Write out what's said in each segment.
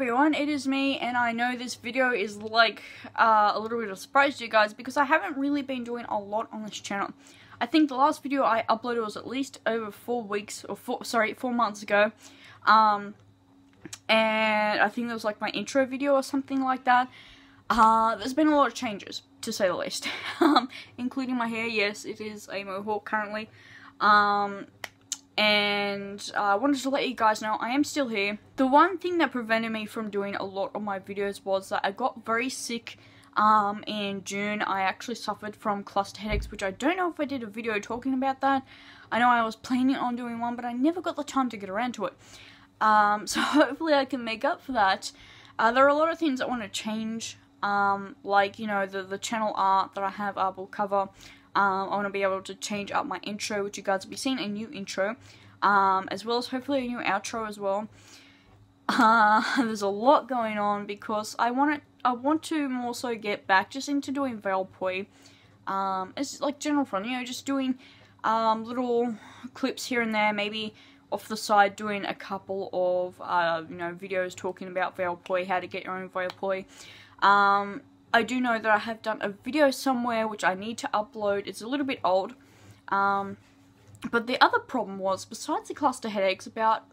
everyone, it is me, and I know this video is like uh, a little bit of a surprise to you guys because I haven't really been doing a lot on this channel. I think the last video I uploaded was at least over four weeks, or four, sorry, four months ago. Um, and I think it was like my intro video or something like that. Uh, there's been a lot of changes, to say the least. um, including my hair, yes, it is a mohawk currently. Um, and uh, I wanted to let you guys know I am still here. The one thing that prevented me from doing a lot of my videos was that I got very sick um, in June. I actually suffered from cluster headaches, which I don't know if I did a video talking about that. I know I was planning on doing one, but I never got the time to get around to it. Um, so hopefully I can make up for that. Uh, there are a lot of things I want to change, um, like, you know, the, the channel art that I have I will cover. Um, I want to be able to change up my intro, which you guys will be seeing a new intro, um, as well as hopefully a new outro as well. Uh, there's a lot going on because I want to, I want to more so get back just into doing veil poi. Um, it's like general fun, you know, just doing um, little clips here and there, maybe off the side doing a couple of, uh, you know, videos talking about veil poi, how to get your own veil poi. Um, I do know that I have done a video somewhere which I need to upload. It's a little bit old. Um, but the other problem was, besides the cluster headaches, about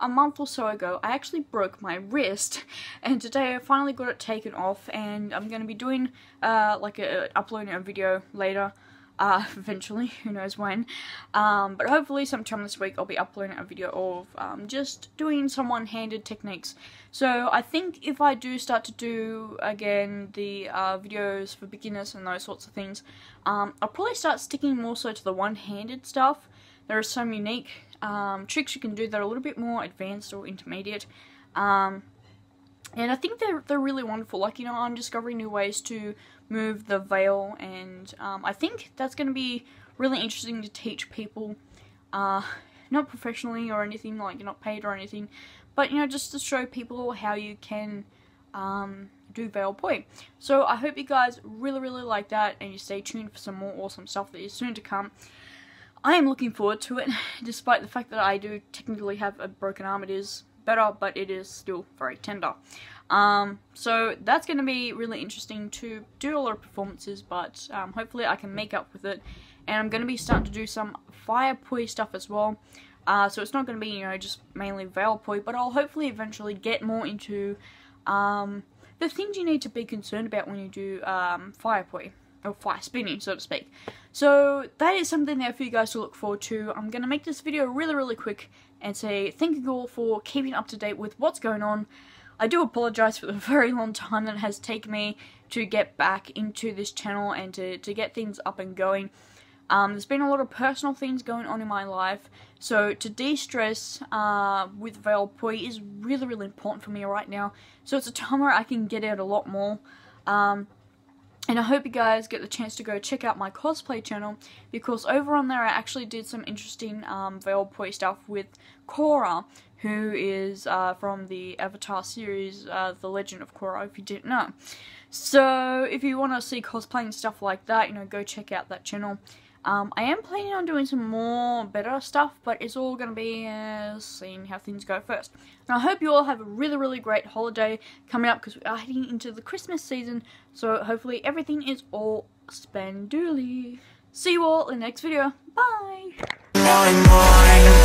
a month or so ago, I actually broke my wrist, and today I finally got it taken off, and I'm going to be doing, uh, like, a, uploading a video later uh, eventually, who knows when. Um, but hopefully sometime this week I'll be uploading a video of um, just doing some one-handed techniques. So I think if I do start to do, again, the uh, videos for beginners and those sorts of things, um, I'll probably start sticking more so to the one-handed stuff. There are some unique um, tricks you can do that are a little bit more advanced or intermediate. Um, and I think they're, they're really wonderful. Like, you know, I'm discovering new ways to move the veil, and um, I think that's going to be really interesting to teach people, uh, not professionally or anything, like you're not paid or anything, but, you know, just to show people how you can um, do veil point. So I hope you guys really, really like that, and you stay tuned for some more awesome stuff that is soon to come. I am looking forward to it, despite the fact that I do technically have a broken arm. It is better, but it is still very tender. Um, so that's going to be really interesting to do a lot of performances, but um, hopefully I can make up with it. And I'm going to be starting to do some fire poi stuff as well. Uh, so it's not going to be, you know, just mainly veil poi, but I'll hopefully eventually get more into um, the things you need to be concerned about when you do um, fire poi, or fire spinning, so to speak. So that is something there for you guys to look forward to. I'm going to make this video really, really quick and say thank you all for keeping up to date with what's going on. I do apologise for the very long time that it has taken me to get back into this channel and to, to get things up and going. Um, there's been a lot of personal things going on in my life, so to de-stress uh, with veil poi is really, really important for me right now. So it's a time where I can get out a lot more. Um, and I hope you guys get the chance to go check out my cosplay channel because over on there I actually did some interesting um, veil poi stuff with Korra, who is uh, from the Avatar series, uh, The Legend of Korra, if you didn't know. So if you want to see cosplay and stuff like that, you know, go check out that channel. Um, I am planning on doing some more better stuff, but it's all going to be uh, seeing how things go first. And I hope you all have a really, really great holiday coming up because we are heading into the Christmas season. So hopefully everything is all spendooly. See you all in the next video. Bye! My mind,